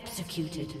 Executed.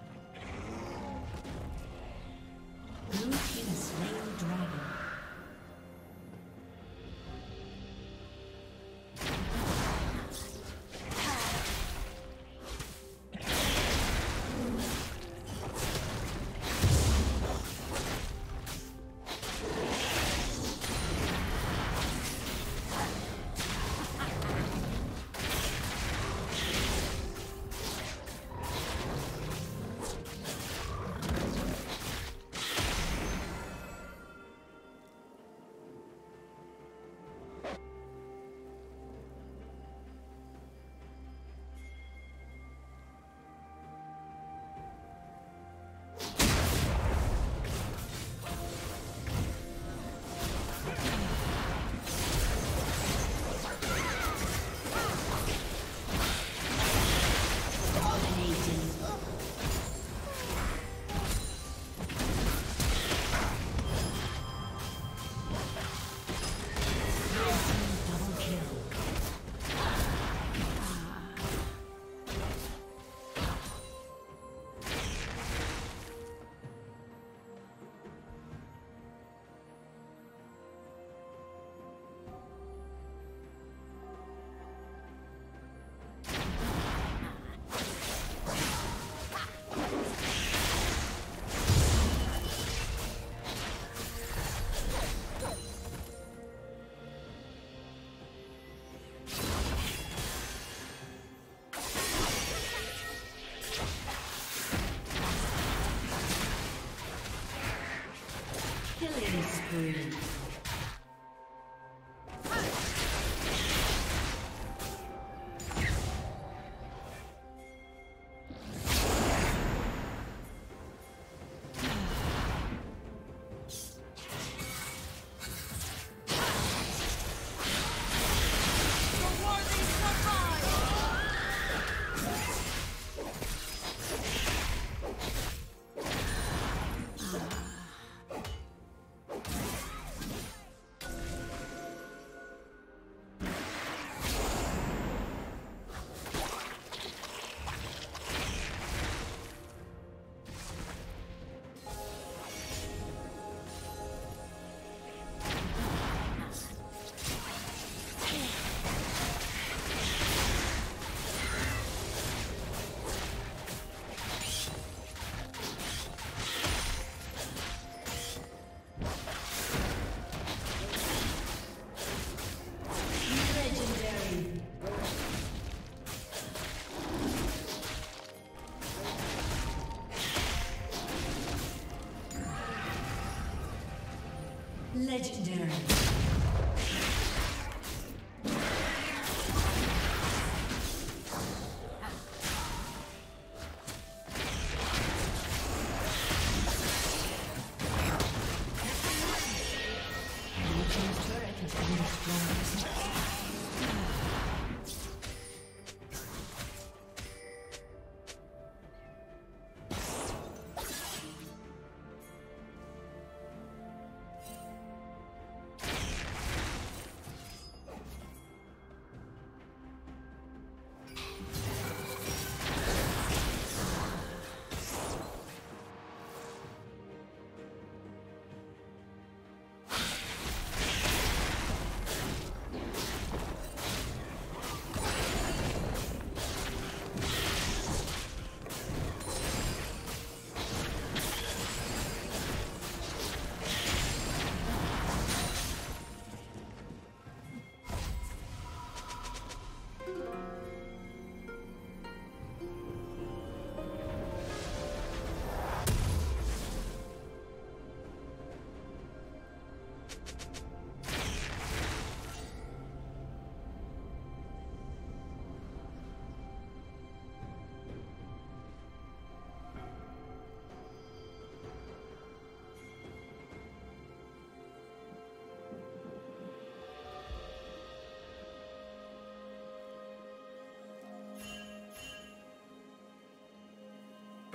Legendary.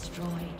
Destroyed.